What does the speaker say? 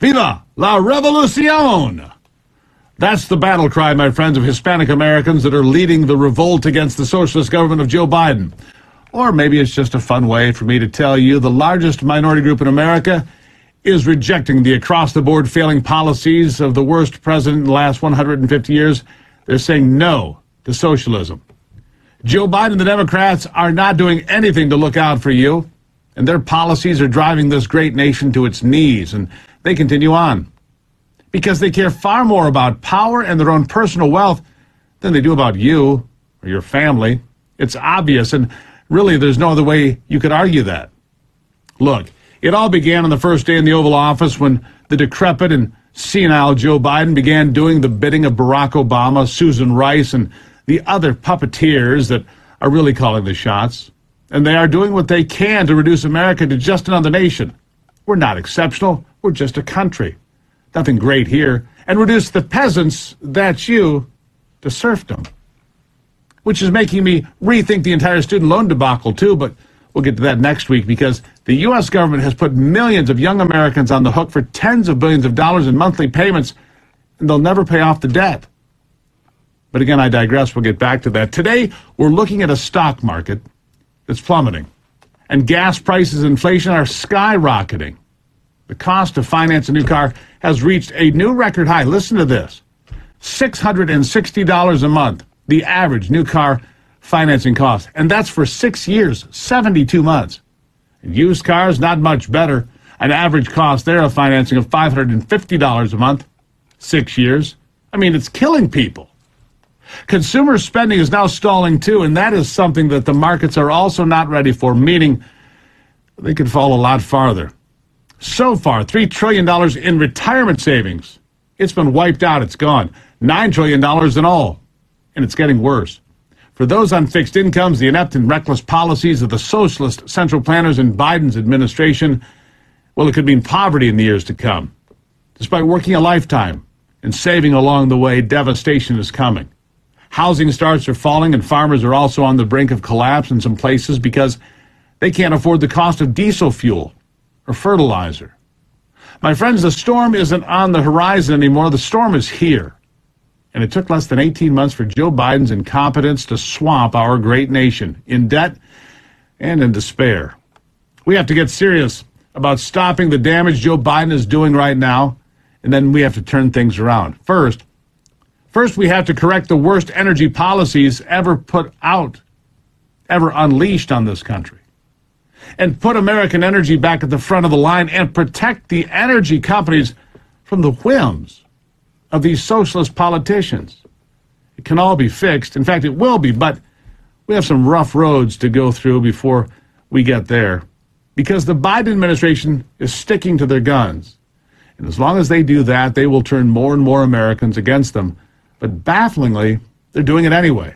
Viva la revolucion! That's the battle cry, my friends, of Hispanic Americans that are leading the revolt against the socialist government of Joe Biden. Or maybe it's just a fun way for me to tell you the largest minority group in America is rejecting the across the board failing policies of the worst president in the last 150 years. They're saying no to socialism. Joe Biden and the Democrats are not doing anything to look out for you, and their policies are driving this great nation to its knees, and they continue on. Because they care far more about power and their own personal wealth than they do about you or your family. It's obvious, and really there's no other way you could argue that. Look, it all began on the first day in the Oval Office when the decrepit and senile Joe Biden began doing the bidding of Barack Obama, Susan Rice, and the other puppeteers that are really calling the shots. And they are doing what they can to reduce America to just another nation. We're not exceptional. We're just a country. Nothing great here. And reduce the peasants, that's you, to serfdom. Which is making me rethink the entire student loan debacle, too, but we'll get to that next week because the U.S. government has put millions of young Americans on the hook for tens of billions of dollars in monthly payments, and they'll never pay off the debt. But again, I digress. We'll get back to that. Today, we're looking at a stock market that's plummeting, and gas prices inflation are skyrocketing. The cost to finance a new car has reached a new record high. Listen to this $660 a month, the average new car financing cost. And that's for six years, 72 months. Used cars, not much better. An average cost there of financing of $550 a month, six years. I mean, it's killing people. Consumer spending is now stalling too, and that is something that the markets are also not ready for, meaning they could fall a lot farther. So far, $3 trillion in retirement savings. It's been wiped out, it's gone. $9 trillion in all. And it's getting worse. For those on fixed incomes, the inept and reckless policies of the socialist central planners in Biden's administration, well, it could mean poverty in the years to come. Despite working a lifetime and saving along the way, devastation is coming. Housing starts are falling, and farmers are also on the brink of collapse in some places because they can't afford the cost of diesel fuel or fertilizer. My friends, the storm isn't on the horizon anymore. The storm is here. And it took less than 18 months for Joe Biden's incompetence to swamp our great nation in debt and in despair. We have to get serious about stopping the damage Joe Biden is doing right now, and then we have to turn things around. First, First, we have to correct the worst energy policies ever put out, ever unleashed on this country. And put American energy back at the front of the line and protect the energy companies from the whims of these socialist politicians. It can all be fixed. In fact, it will be, but we have some rough roads to go through before we get there. Because the Biden administration is sticking to their guns. And as long as they do that, they will turn more and more Americans against them but bafflingly, they're doing it anyway.